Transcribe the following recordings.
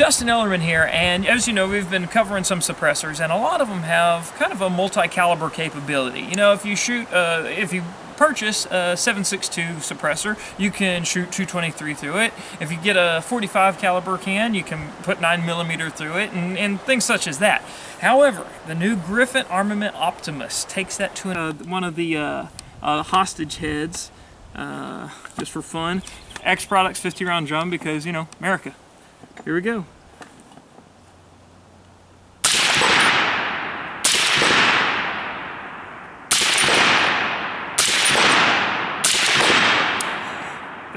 Dustin Ellermann here, and as you know, we've been covering some suppressors, and a lot of them have kind of a multi-caliber capability. You know, if you shoot, uh, if you purchase a 7.62 suppressor, you can shoot 223 through it. If you get a 45 caliber can, you can put 9 millimeter through it, and, and things such as that. However, the new Griffin Armament Optimus takes that to uh, one of the uh, uh, hostage heads, uh, just for fun. X Products 50 round drum because, you know, America. Here we go.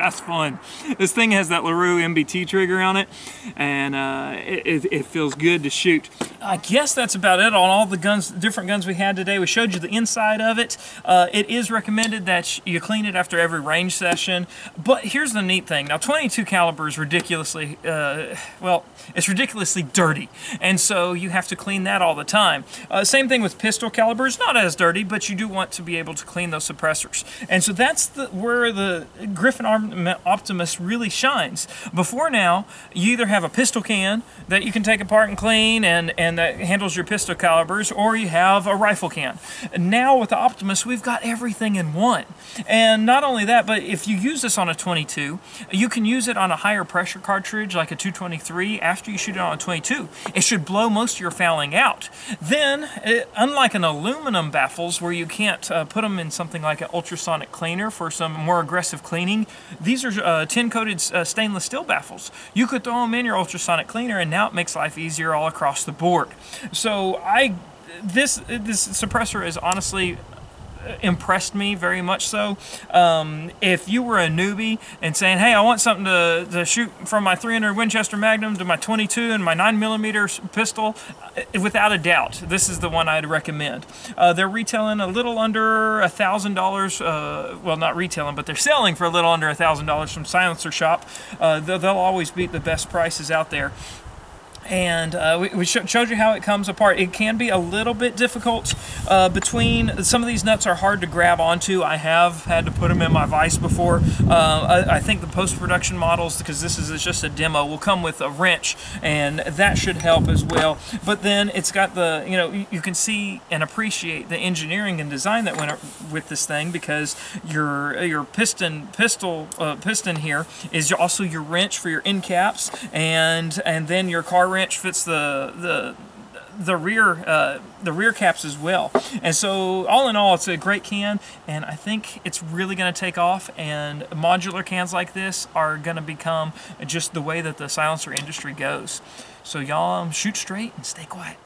That's fun. This thing has that LaRue MBT trigger on it, and uh, it, it, feels good to shoot. I guess that's about it on all the guns, different guns we had today. We showed you the inside of it. Uh, it is recommended that you clean it after every range session. But here's the neat thing. Now, 22 caliber is ridiculously, uh, well, it's ridiculously dirty, and so you have to clean that all the time. Uh, same thing with pistol calibers, not as dirty, but you do want to be able to clean those suppressors. And so that's the, where the Griffin Arm Optimus really shines. Before now, you either have a pistol can that you can take apart and clean and, and that handles your pistol calibers, or you have a rifle can. Now with the Optimus, we've got everything in one. And not only that, but if you use this on a 22, you can use it on a higher pressure cartridge like a 223 after you shoot it on a 22. It should blow most of your fouling out. Then, it, unlike an aluminum baffles where you can't uh, put them in something like an ultrasonic cleaner for some more aggressive cleaning, these are uh, tin-coated uh, stainless steel baffles. You could throw them in your ultrasonic cleaner and now it makes life easier all across the board. So I, this this suppressor is honestly impressed me very much so. Um, if you were a newbie and saying, hey, I want something to, to shoot from my 300 Winchester Magnum to my 22 and my 9 millimeter pistol, uh, without a doubt, this is the one I'd recommend. Uh, they're retailing a little under a thousand dollars. Uh, well, not retailing, but they're selling for a little under a thousand dollars from Silencer Shop. Uh, they'll, they'll always beat the best prices out there and uh, we, we, showed you how it comes apart. It can be a little bit difficult uh, between, some of these nuts are hard to grab onto. I have had to put them in my vise before. Uh, I, I, think the post-production models, because this is just a demo, will come with a wrench and that should help as well. But then it's got the, you know, you can see and appreciate the engineering and design that went with this thing because your your piston pistol uh, piston here is also your wrench for your end caps and and then your car wrench fits the the the rear uh, the rear caps as well. And so all in all it's a great can and I think it's really going to take off and modular cans like this are going to become just the way that the silencer industry goes. So y'all um, shoot straight and stay quiet